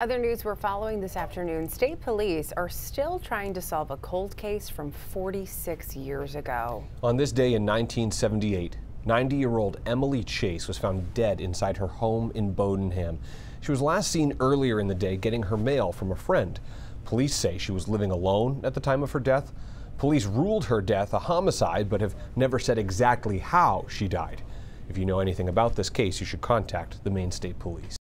Other news we're following this afternoon, state police are still trying to solve a cold case from 46 years ago. On this day in 1978, 90-year-old Emily Chase was found dead inside her home in Bowdoinham. She was last seen earlier in the day getting her mail from a friend. Police say she was living alone at the time of her death. Police ruled her death a homicide but have never said exactly how she died. If you know anything about this case, you should contact the Maine State Police.